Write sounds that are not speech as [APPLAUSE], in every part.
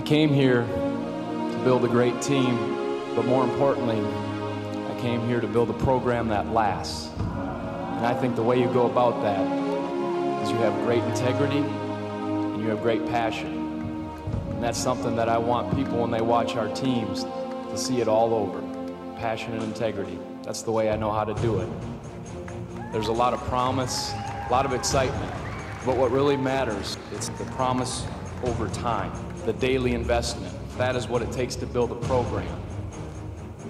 I came here to build a great team, but more importantly, I came here to build a program that lasts. And I think the way you go about that is you have great integrity and you have great passion. And that's something that I want people when they watch our teams to see it all over. Passion and integrity. That's the way I know how to do it. There's a lot of promise, a lot of excitement. But what really matters, it's the promise over time, the daily investment. That is what it takes to build a program.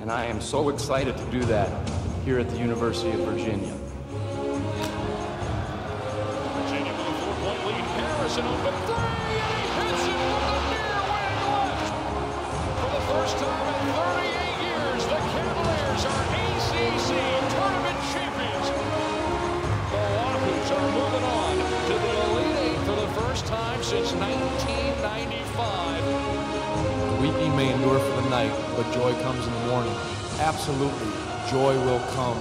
And I am so excited to do that here at the University of Virginia. Virginia with a four-point lead. Harrison open but joy comes in the morning. Absolutely, joy will come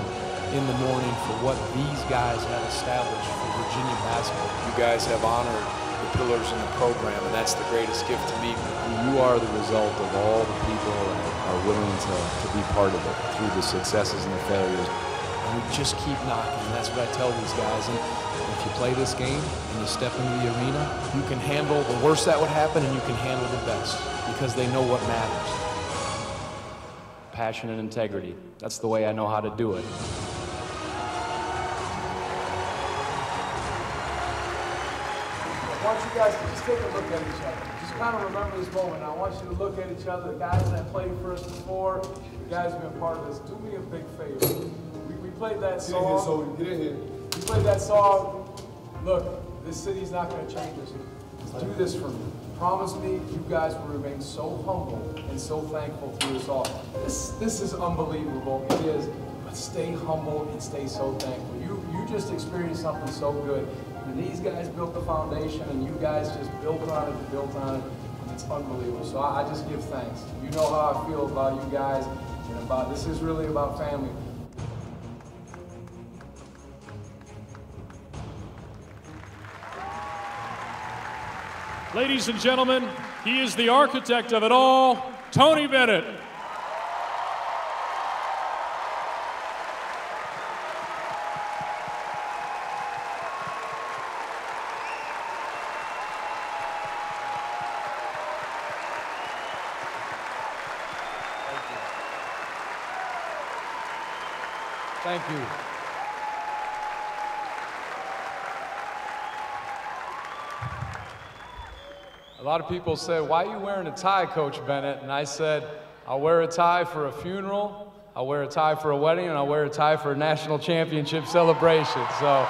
in the morning for what these guys have established for Virginia basketball. You guys have honored the pillars in the program, and that's the greatest gift to me. You are the result of all the people that are willing to, to be part of it through the successes and the failures. And we just keep knocking, and that's what I tell these guys. And if you play this game and you step into the arena, you can handle the worst that would happen, and you can handle the best because they know what matters. Passion and integrity. That's the way I know how to do it. I want you guys to just take a look at each other. Just kind of remember this moment. I want you to look at each other. The guys that played for us before, the guys who've been part of this. Do me a big favor. We, we played that song. Get in here. We played that song. Look, this city's not going to change us. Do this for me. Promise me you guys will remain so humble and so thankful through this all. This this is unbelievable. It is. But stay humble and stay so thankful. You you just experienced something so good. And these guys built the foundation and you guys just built on it and built on it. And it's unbelievable. So I, I just give thanks. You know how I feel about you guys and about this is really about family. Ladies and gentlemen, he is the architect of it all, Tony Bennett. Thank you. A lot of people said, Why are you wearing a tie, Coach Bennett? And I said, I'll wear a tie for a funeral, I'll wear a tie for a wedding, and I'll wear a tie for a national championship celebration. So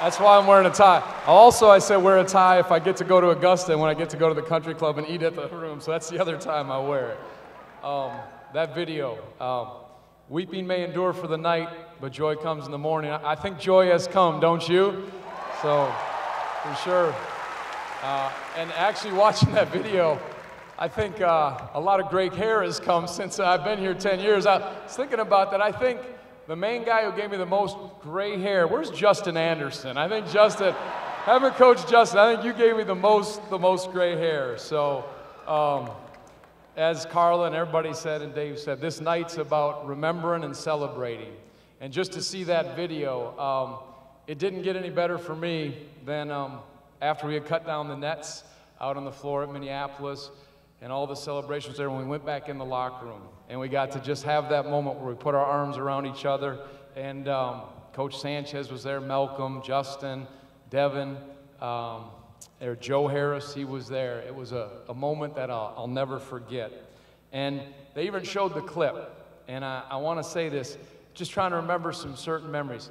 that's why I'm wearing a tie. Also, I said, wear a tie if I get to go to Augusta and when I get to go to the country club and eat at the room. So that's the other time I wear it. Um, that video. Um, Weeping may endure for the night, but joy comes in the morning. I I think joy has come, don't you? So, for sure. Uh, and actually, watching that video, I think uh, a lot of gray hair has come since I've been here 10 years. I was thinking about that. I think the main guy who gave me the most gray hair, where's Justin Anderson? I think Justin, having coach Justin, I think you gave me the most, the most gray hair. So, um, as Carla and everybody said and Dave said, this night's about remembering and celebrating. And just to see that video, um, it didn't get any better for me than um, after we had cut down the nets out on the floor at Minneapolis and all the celebrations there when we went back in the locker room. And we got to just have that moment where we put our arms around each other. And um, Coach Sanchez was there, Malcolm, Justin, Devin. Um, there, Joe Harris, he was there. It was a, a moment that I'll, I'll never forget. And they even showed the clip. And I, I want to say this, just trying to remember some certain memories.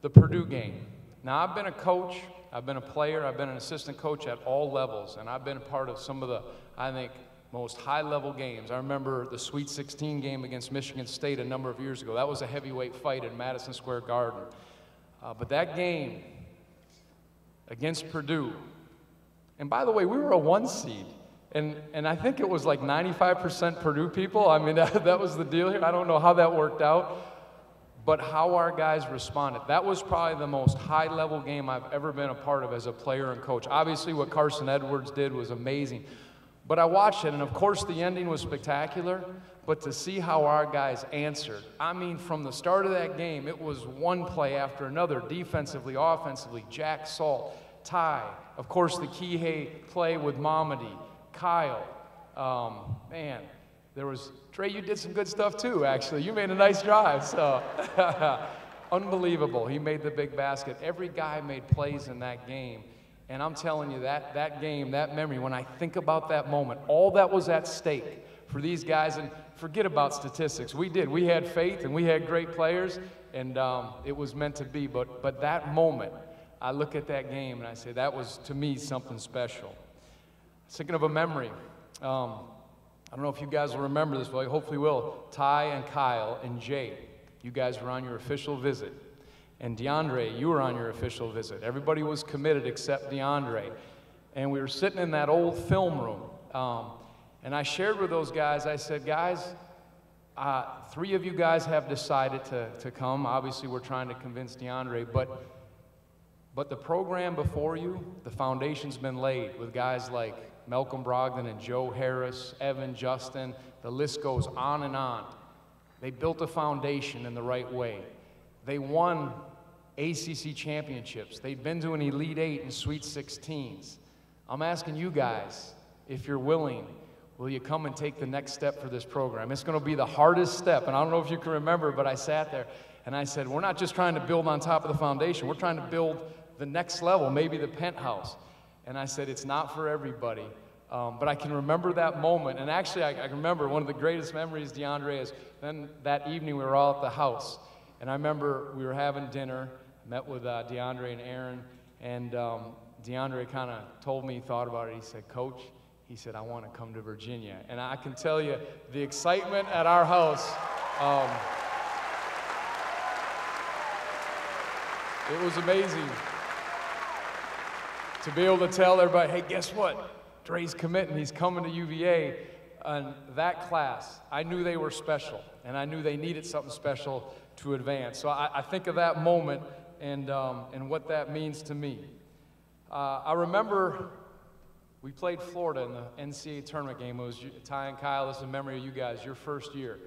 The Purdue game. Now, I've been a coach, I've been a player, I've been an assistant coach at all levels, and I've been a part of some of the, I think, most high level games. I remember the Sweet 16 game against Michigan State a number of years ago. That was a heavyweight fight in Madison Square Garden. Uh, but that game against Purdue, and by the way, we were a one seed. And, and I think it was like 95% Purdue people. I mean, [LAUGHS] that, that was the deal here. I don't know how that worked out, but how our guys responded. That was probably the most high level game I've ever been a part of as a player and coach. Obviously, what Carson Edwards did was amazing. But I watched it, and of course, the ending was spectacular. But to see how our guys answered, I mean, from the start of that game, it was one play after another, defensively, offensively. Jack Salt, Ty, of course, the Kihei play with Mamadi, Kyle. Um, man, there was Trey. You did some good stuff too. Actually, you made a nice drive. So. [LAUGHS] Unbelievable. He made the big basket. Every guy made plays in that game. And I'm telling you, that, that game, that memory, when I think about that moment, all that was at stake for these guys, and forget about statistics. We did. We had faith and we had great players, and um, it was meant to be. But, but that moment, I look at that game and I say, that was to me something special. Thinking of a memory. Um, I don't know if you guys will remember this, but I hopefully will. Ty and Kyle and Jay, you guys were on your official visit. And DeAndre, you were on your official visit. Everybody was committed except DeAndre. And we were sitting in that old film room. Um, and I shared with those guys, I said, guys, uh, three of you guys have decided to, to come. Obviously, we're trying to convince DeAndre, but, but the program before you, the foundation's been laid with guys like Malcolm Brogdon and Joe Harris, Evan Justin, the list goes on and on. They built a foundation in the right way. They won ACC championships. They've been to an Elite Eight and Sweet 16s. I'm asking you guys, if you're willing, will you come and take the next step for this program? It's going to be the hardest step. And I don't know if you can remember, but I sat there and I said, We're not just trying to build on top of the foundation, we're trying to build the next level, maybe the penthouse. And I said, It's not for everybody. Um, but I can remember that moment. And actually, I, I remember one of the greatest memories, DeAndre, is then that evening we were all at the house. And I remember we were having dinner, met with uh, DeAndre and Aaron, and um, DeAndre kind of told me thought about it. He said, Coach, he said, I want to come to Virginia. And I can tell you the excitement at our house. Um, it was amazing to be able to tell everybody, hey, guess what? Dre's committing. He's coming to UVA. And that class, I knew they were special, and I knew they needed something special to advance. So I, I think of that moment and, um, and what that means to me. Uh, I remember we played Florida in the NCAA tournament game. It was Ty and Kyle. This is a memory of you guys, your first year.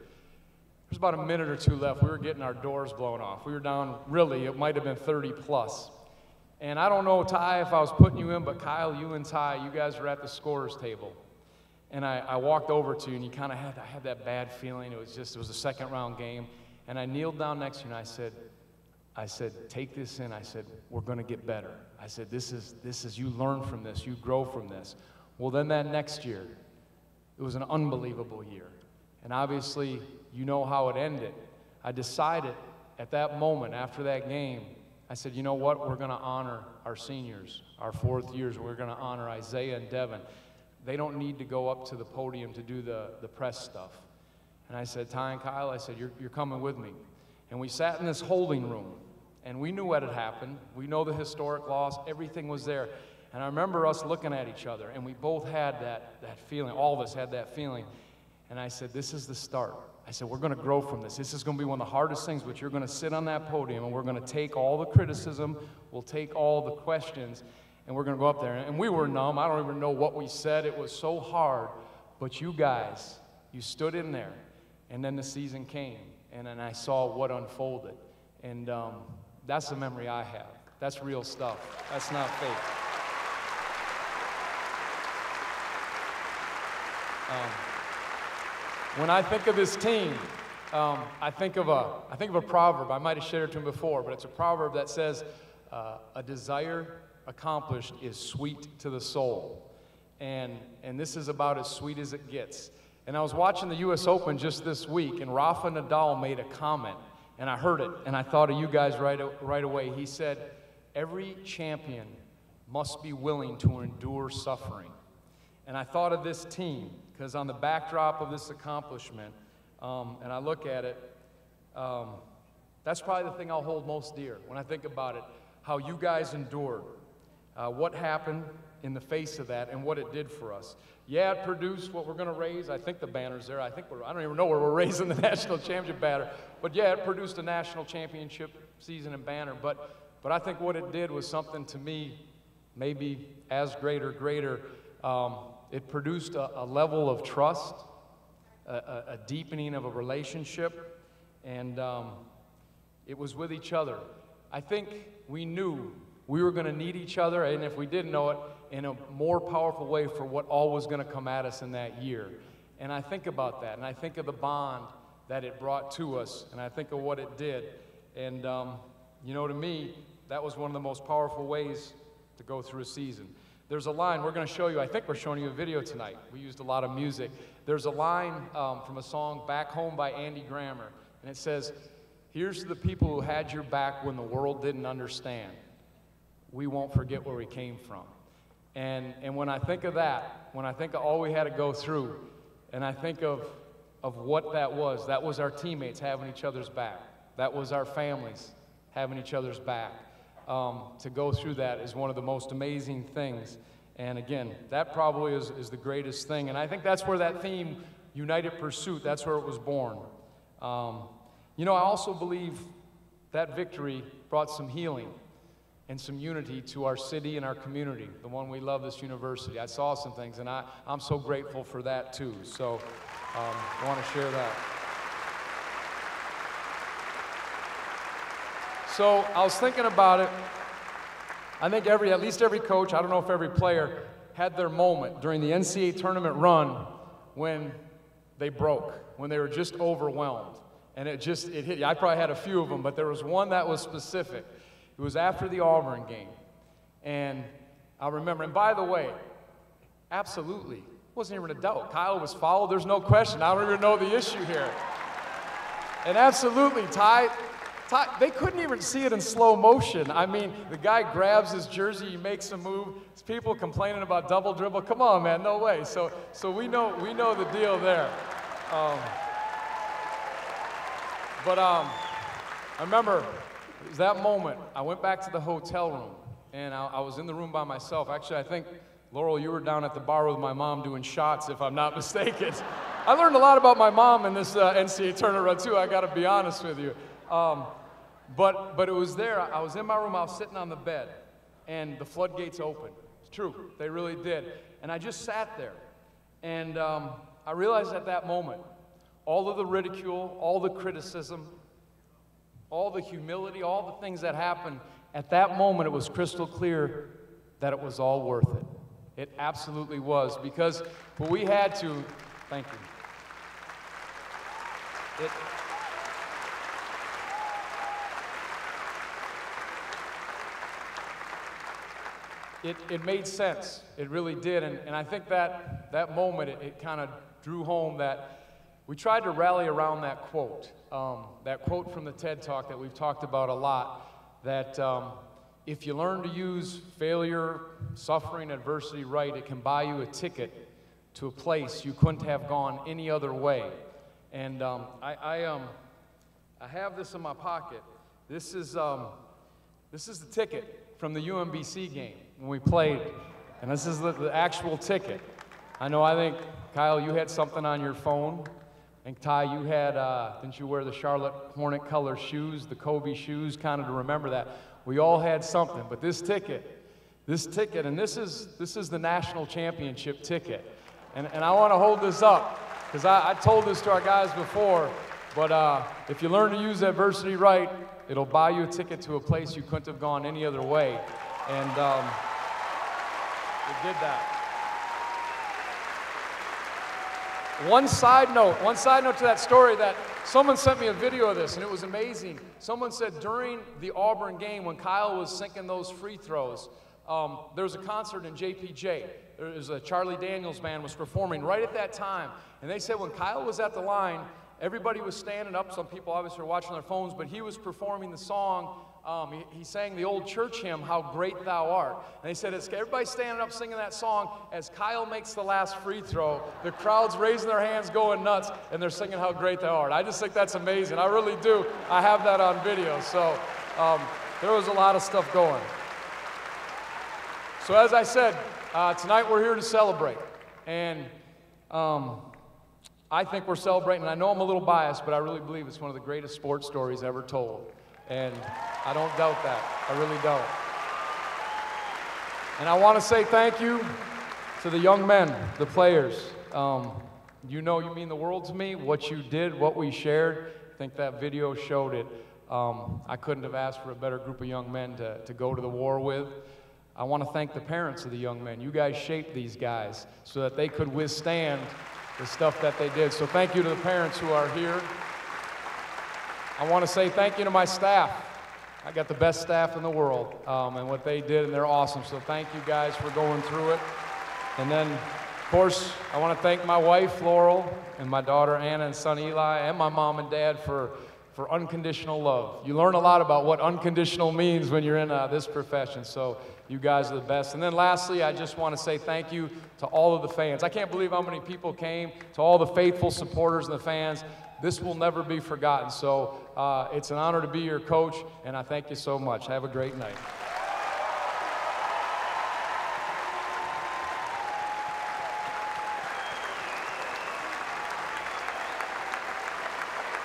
There's about a minute or two left. We were getting our doors blown off. We were down, really, it might have been 30 plus. And I don't know, Ty, if I was putting you in, but Kyle, you and Ty, you guys were at the scorer's table. And I, I walked over to you, and you kind of had, I had that bad feeling. It was just, it was a second round game. And I kneeled down next to you, and I said, I said, take this in. I said, we're going to get better. I said, this is, this is, you learn from this, you grow from this. Well, then that next year, it was an unbelievable year. And obviously, you know how it ended. I decided at that moment, after that game, I said, you know what? We're going to honor our seniors, our fourth years. We're going to honor Isaiah and Devin. They don't need to go up to the podium to do the, the press stuff. And I said, Ty and Kyle, I said, you're, you're coming with me. And we sat in this holding room, and we knew what had happened. We know the historic loss, everything was there. And I remember us looking at each other, and we both had that, that feeling. All of us had that feeling. And I said, This is the start. I said, We're going to grow from this. This is going to be one of the hardest things, but you're going to sit on that podium and we're going to take all the criticism, we'll take all the questions, and we're going to go up there. And we were numb. I don't even know what we said. It was so hard. But you guys, you stood in there, and then the season came, and then I saw what unfolded. And um, that's the memory I have. That's real stuff. That's not fake. Um, when I think of this team, um, I think of a I think of a proverb. I might have shared it to him before, but it's a proverb that says, uh, "A desire accomplished is sweet to the soul," and and this is about as sweet as it gets. And I was watching the U.S. Open just this week, and Rafa Nadal made a comment, and I heard it, and I thought of you guys right right away. He said, "Every champion must be willing to endure suffering," and I thought of this team because on the backdrop of this accomplishment, um, and I look at it, um, that's probably the thing I'll hold most dear when I think about it. How you guys endured, uh, what happened in the face of that, and what it did for us. Yeah, it produced what we're going to raise. I think the banner's there. I think we're, I don't even know where we're [LAUGHS] raising the national championship banner. But yeah, it produced a national championship season and banner. But, but I think what it did was something to me maybe as great or greater. Um, it produced a, a level of trust, a, a, deepening of a relationship, and um, it was with each other. I think we knew we were going to need each other, and if we didn't know it, in a more powerful way for what all was going to come at us in that year. And I think about that, and I think of the bond that it brought to us, and I think of what it did. And, um, you know, to me, that was one of the most powerful ways to go through a season. There's a line we're going to show you. I think we're showing you a video tonight. We used a lot of music. There's a line um, from a song, Back Home by Andy Grammer, and it says, Here's the people who had your back when the world didn't understand. We won't forget where we came from. And, and when I think of that, when I think of all we had to go through, and I think of, of what that was, that was our teammates having each other's back. That was our families having each other's back. Um, to go through that is one of the most amazing things. And again, that probably is, is the greatest thing. And I think that's where that theme, United Pursuit, that's where it was born. Um, you know, I also believe that victory brought some healing and some unity to our city and our community, the one we love, this university. I saw some things, and I, I'm so grateful for that too. So um, I want to share that. So I was thinking about it. I think every, at least every coach, I don't know if every player, had their moment during the NCAA tournament run when they broke, when they were just overwhelmed. And it just, it hit you. I probably had a few of them, but there was one that was specific. It was after the Auburn game. And I remember, and by the way, absolutely, wasn't even a doubt. Kyle was fouled, there's no question. I don't even know the issue here. And absolutely, Ty, They couldn't even see it in slow motion. I mean, the guy grabs his jersey, he makes a move. There's people complaining about double dribble. Come on, man, no way. So, so we know we know the deal there. Um, but um, I remember that moment. I went back to the hotel room, and I, I, was in the room by myself. Actually, I think, Laurel, you were down at the bar with my mom doing shots, if I'm not [LAUGHS] mistaken. I learned a lot about my mom in this uh, NCAA tournament run, too, I got to be honest with you. Um, but, but it was there. I was in my room, I was sitting on the bed, and the floodgates opened. It's true, they really did. And I just sat there. And um, I realized at that moment, all of the ridicule, all the criticism, all the humility, all the things that happened, at that moment it was crystal clear that it was all worth it. It absolutely was because we had to, thank you. It, it, it made sense. It really did. And, and I think that, that moment, it, it kind of drew home that we tried to rally around that quote, um, that quote from the TED Talk that we've talked about a lot, that um, if you learn to use failure, suffering, adversity right, it can buy you a ticket to a place you couldn't have gone any other way. And um, I, I, um, I have this in my pocket. This is, um, this is the ticket from the UMBC game when we played, and this is the, the actual ticket. I know, I think, Kyle, you had something on your phone I think, Ty, you had, uh, didn't you wear the Charlotte Hornet color shoes, the Kobe shoes, kind of to remember that? We all had something, but this ticket, this ticket, and this is, this is the national championship ticket. And, and I want to hold this up, because I, I, told this to our guys before, but uh, if you learn to use adversity right, it'll buy you a ticket to a place you couldn't have gone any other way. And um, it did that. One side note, one side note to that story that someone sent me a video of this and it was amazing. Someone said during the Auburn game when Kyle was sinking those free throws, um, there was a concert in JPJ. There was a Charlie Daniels band was performing right at that time. And they said when Kyle was at the line, everybody was standing up. Some people obviously were watching their phones, but he was performing the song um, he, he, sang the old church hymn, How Great Thou Art. And he said, everybody's standing up singing that song, as Kyle makes the last free throw, the crowd's raising their hands, going nuts, and they're singing How Great Thou Art. I just think that's amazing. I really do. I have that on video. So um, there was a lot of stuff going. So, as I said, uh, tonight we're here to celebrate. And um, I think we're celebrating, I know I'm a little biased, but I really believe it's one of the greatest sports stories ever told. And I don't doubt that. I really don't. And I want to say thank you to the young men, the players, um, you know you mean the world to me. What you did, what we shared, I think that video showed it. Um, I couldn't have asked for a better group of young men to, to go to the war with. I want to thank the parents of the young men. You guys shaped these guys so that they could withstand the stuff that they did. So thank you to the parents who are here. I want to say thank you to my staff. I got the best staff in the world, um, and what they did, and they're awesome. So thank you guys for going through it. And then, of course, I want to thank my wife, Laurel, and my daughter, Anna, and son, Eli, and my mom and dad for, for unconditional love. You learn a lot about what unconditional means when you're in uh, this profession. So you guys are the best. And then lastly, I just want to say thank you to all of the fans. I can't believe how many people came, to all the faithful supporters and the fans. This will never be forgotten. So uh, it's an honor to be your coach, and I thank you so much. Have a great night.